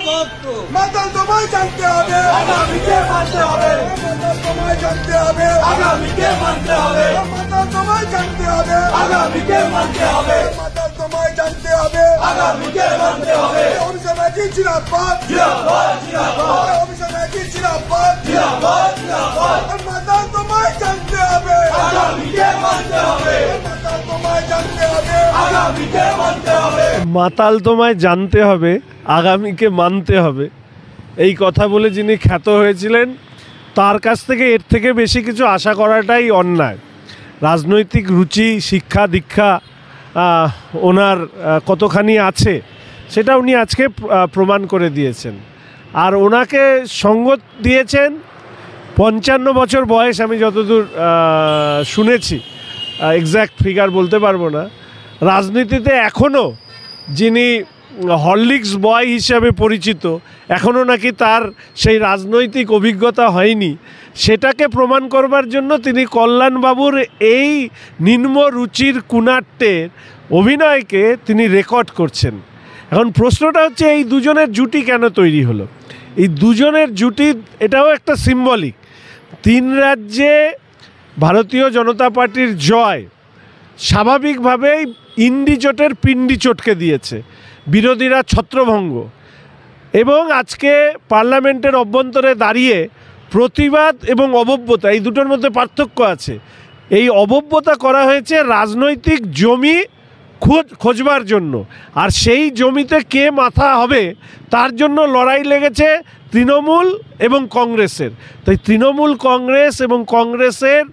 মাতাল তোমায় জানতে হবে। আগামীকে মানতে হবে। মাতাল তোমায় জানতে হবে। আগামীকে মানতে হবে। মাতাল তোমায় জানতে হবে। আগামীকে মানতে হবে। মাতাল তোমায় জানতে হবে। আগামীকে মানতে হবে। অভিষেক জিরাবাদ অভিষেক জিরাবাদ মাতাল তোমায় জানতে হবে। আগামীকে মানতে হবে। মাতাল তোমায় জানতে হবে। আগামীকে মানতে হবে। মাতাল তোমায় জানতে হবে। আগামীকে মানতে হবে। এই কথা বলে যিনি খ্যাত হয়েছিলেন, তার কাছ থেকে এর থেকে বেশি কিছু আশা করাটাই অন্যায়। রাজনৈতিক রুচি, শিক্ষা, দীক্ষা ওনার কতখানি আছে, সেটা উনি আজকে প্রমাণ করে দিয়েছেন। আর ওনাকে সঙ্গত দিয়েছেন, পঞ্চান্ন বছর বয়স আমি যতদূর শুনেছি এক্স্যাক্ট ফিগার বলতে পারব না। রাজনীতিতে এখনও যিনি হরলিক্স বয় হিসাবে পরিচিত। এখনও নাকি তার সেই রাজনৈতিক অভিজ্ঞতা হয়নি। সেটাকে প্রমাণ করবার জন্য তিনি কল্যাণবাবুর এই নিম্ন রুচির কুনাট্যের অভিনয়কে তিনি রেকর্ড করছেন। এখন প্রশ্নটা হচ্ছে, এই দুজনের জুটি কেন তৈরি হলো? এই দুজনের জুটি, এটাও একটা সিম্বলিক তিন রাজ্যে ভারতীয় জনতা পার্টির জয় স্বাভাবিকভাবেই ইন্ডি চোটের পিন্ডি চটকে দিয়েছে। বিরোধীরা ছত্রভঙ্গ। এবং আজকে পার্লামেন্টের অভ্যন্তরে দাঁড়িয়ে প্রতিবাদ এবং অভব্যতা এই দুটোর মধ্যে পার্থক্য আছে। এই অভব্যতা করা হয়েছে রাজনৈতিক জমি খোঁজ, খোঁজবার জন্য। আর সেই জমিতে কে মাথা হবে, তার জন্য লড়াই লেগেছে তৃণমূল এবং কংগ্রেসের। তাই তৃণমূল কংগ্রেস এবং কংগ্রেসের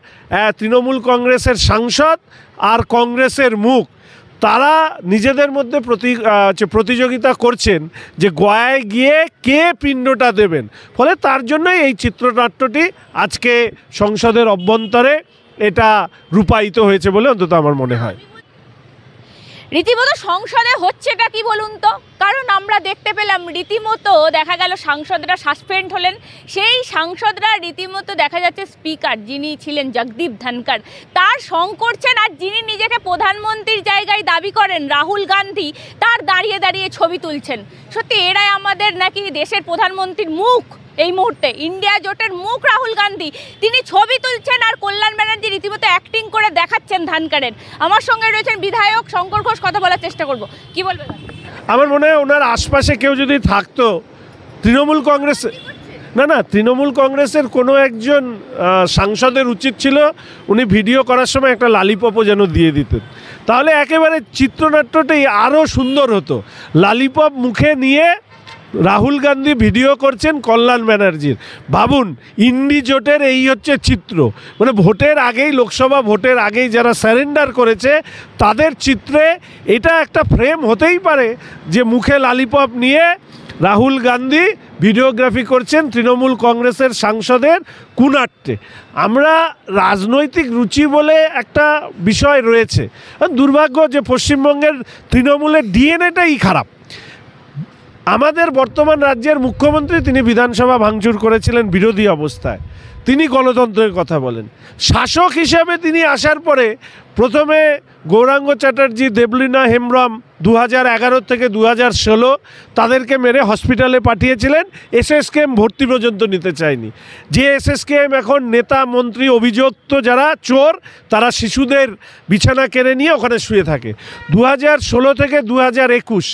তৃণমূল কংগ্রেসের সাংসদ আর কংগ্রেসের মুখ, তারা নিজেদের মধ্যে প্রতি প্রতিযোগিতা করছেন, যে গয়ায় গিয়ে কে পিণ্ডটা দেবেন। ফলে তার জন্যই এই চিত্রনাট্যটি আজকে সংসদের অভ্যন্তরে এটা রূপায়িত হয়েছে বলে অন্তত আমার মনে হয়। রীতিমতো সংসদে হচ্ছেটা কি বলুন তো? কারণ আমরা দেখতে পেলাম রীতিমতো দেখা গেল সাংসদরা সাসপেন্ড হলেন। সেই সাংসদরা রীতিমতো দেখা যাচ্ছে স্পিকার যিনি ছিলেন জগদীপ ধনকর তার সং করছেন আর যিনি নিজেকে প্রধানমন্ত্রীর জায়গায় দাবি করেন রাহুল গান্ধী, তার দাঁড়িয়ে দাঁড়িয়ে ছবি তুলছেন। সত্যি এরাই আমাদের নাকি দেশের প্রধানমন্ত্রীর মুখ? এই মুহূর্তে ইন্ডিয়া জোটের মুখ রাহুল গান্ধী। তিনি ছবি তুলছেন আর কল্যাণ ব্যানার্জি রীতিমতো অ্যাক্টিং করে দেখাচ্ছেন ধানকারের। আমার সঙ্গে রয়েছেন বিধায়ক শঙ্কর ঘোষ, কথা বলার চেষ্টা করব। কি বলবেন? আমার মনে হয় ওনার আশপাশে কেউ যদি থাকতো, তৃণমূল কংগ্রেস না না, তৃণমূল কংগ্রেসের কোনো একজন সাংসদের উচিত ছিল, উনি ভিডিও করার সময় একটা লালিপপও যেন দিয়ে দিতেন। তাহলে একেবারে চিত্রনাট্যটাই আরও সুন্দর হতো। লালিপপ মুখে নিয়ে রাহুল গান্ধী ভিডিও করছেন কল্যাণ ব্যানার্জির। ভাবুন, ইন্ডি জোটের এই হচ্ছে চিত্র। মানে ভোটের আগেই, লোকসভা ভোটের আগেই যারা স্যারেন্ডার করেছে, তাদের চিত্রে এটা একটা ফ্রেম হতেই পারে যে মুখে লালিপপ নিয়ে রাহুল গান্ধী ভিডিওগ্রাফি করছেন তৃণমূল কংগ্রেসের সাংসদের কুনাট্যে আমরা রাজনৈতিক রুচি বলে একটা বিষয় রয়েছে। দুর্ভাগ্য যে পশ্চিমবঙ্গের তৃণমূলের ডিএনএটাই খারাপ। আমাদের বর্তমান রাজ্যের মুখ্যমন্ত্রী তিনি বিধানসভা ভাঙচুর করেছিলেন বিরোধী অবস্থায়। তিনি গণতন্ত্রের কথা বলেন। শাসক হিসাবে তিনি আসার পরে প্রথমে গৌরাঙ্গ চ্যাটার্জি, দেবলীনা হেমব্রম দু হাজার এগারো থেকে দু হাজার ষোলো তাদেরকে মেরে হসপিটালে পাঠিয়েছিলেন। এসএসকেএম ভর্তি পর্যন্ত নিতে চায়নি। যে এসএসকেএম এখন নেতা, মন্ত্রী, অভিযুক্ত যারা চোর, তারা শিশুদের বিছানা কেড়ে নিয়ে ওখানে শুয়ে থাকে। দু ষোলো থেকে দু হাজার একুশ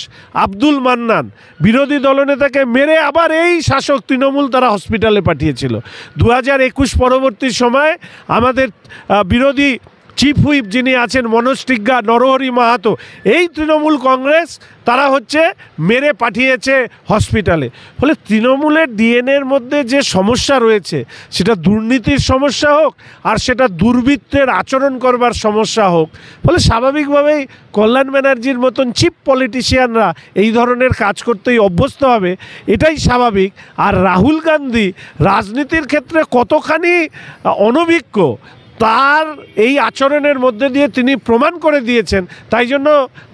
আব্দুল মান্নান বিরোধী দলনেতাকে মেরে আবার এই শাসক তৃণমূল তারা হসপিটালে পাঠিয়েছিল। দু হাজার একুশ পরবর্তী সময় আমাদের বিরোধী চিফ হুইপ যিনি আছেন মনোজ নরহরি মাহাতো, এই তৃণমূল কংগ্রেস তারা হচ্ছে মেরে পাঠিয়েছে হসপিটালে। ফলে তৃণমূলের ডিএনএর মধ্যে যে সমস্যা রয়েছে, সেটা দুর্নীতির সমস্যা হোক আর সেটা দুর্বৃত্তের আচরণ করবার সমস্যা হোক, ফলে স্বাভাবিকভাবেই কল্যাণ ব্যানার্জির মতন চিপ পলিটিশিয়ানরা এই ধরনের কাজ করতেই অভ্যস্ত হবে, এটাই স্বাভাবিক। আর রাহুল গান্ধী রাজনীতির ক্ষেত্রে কতখানি অনভিজ্ঞ তার এই আচরণের মধ্যে দিয়ে তিনি প্রমাণ করে দিয়েছেন। তাই জন্য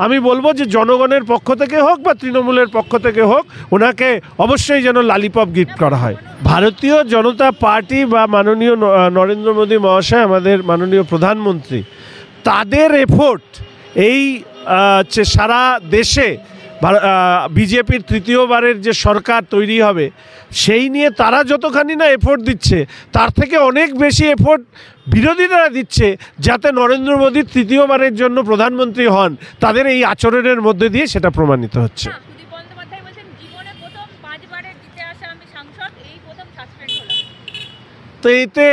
আমি বলব যে জনগণের পক্ষ থেকে হোক বা তৃণমূলের পক্ষ থেকে হোক, ওনাকে অবশ্যই যেন লালিপপ গিফট করা হয়। ভারতীয় জনতা পার্টি বা মাননীয় নরেন্দ্র মোদী মহাশয়, আমাদের মাননীয় প্রধানমন্ত্রী, তাদের এফোর্ট এই সারা দেশে বিজেপির তৃতীয়বারের যে সরকার তৈরি হবে সেই নিয়ে তারা যতখানি না এফোর্ট দিচ্ছে তার থেকে অনেক বেশি এফোর্ট বিরোধীরা দিচ্ছে যাতে নরেন্দ্র মোদী তৃতীয়বারের জন্য প্রধানমন্ত্রী হন। তাদের এই আচরণের মধ্যে দিয়ে সেটা প্রমাণিত হচ্ছে। তো এতে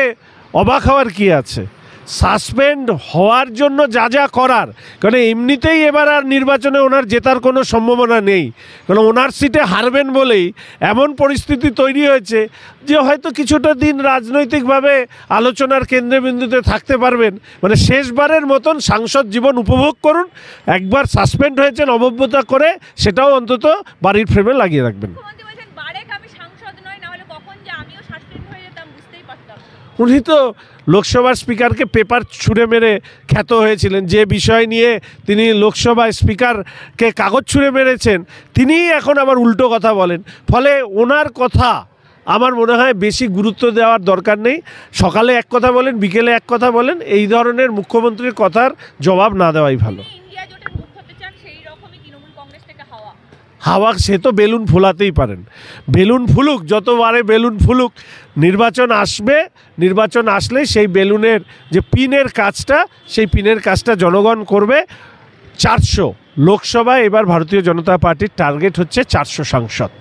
অবাক হওয়ার কি আছে? সাসপেন্ড হওয়ার জন্য যা যা করার। কারণ এমনিতেই এবার আর নির্বাচনে ওনার জেতার কোনো সম্ভাবনা নেই। কারণ ওনার সিটে হারবেন বলেই এমন পরিস্থিতি তৈরি হয়েছে যে হয়তো কিছুটা দিন রাজনৈতিকভাবে আলোচনার কেন্দ্রবিন্দুতে থাকতে পারবেন। মানে শেষবারের মতন সাংসদ জীবন উপভোগ করুন একবার সাসপেন্ড হয়েছেন অবব্যতা করে সেটাও অন্তত বাড়ির ফ্রেমে লাগিয়ে রাখবেন। উনি তো লোকসভার স্পিকারকে পেপার ছুঁড়ে মেরে খ্যাত হয়েছিলেন। যে বিষয় নিয়ে তিনি লোকসভায় স্পিকারকে কাগজ ছুঁড়ে মেরেছেন, তিনিই এখন আবার উল্টো কথা বলেন। ফলে ওনার কথা আমার মনে হয় বেশি গুরুত্ব দেওয়ার দরকার নেই। সকালে এক কথা বলেন, বিকেলে এক কথা বলেন, এই ধরনের মুখ্যমন্ত্রীর কথার জবাব না দেওয়াই ভালো তিনি ইন্ডিয়া জোটের মুখ হতে চান সেই রকমই তৃণমূল কংগ্রেস থেকে হাওয়া হাওয়া, সে তো বেলুন ফোলাতেই পারেন। বেলুন ফুলুক, যতবারে বেলুন ফুলুক, নির্বাচন আসবে, নির্বাচন আসলে সেই বেলুনের যে পিনের কাজটা, সেই পিনের কাজটা জনগণ করবে। চারশো লোকসভায় এবার ভারতীয় জনতা পার্টির টার্গেট হচ্ছে চারশো সাংসদ।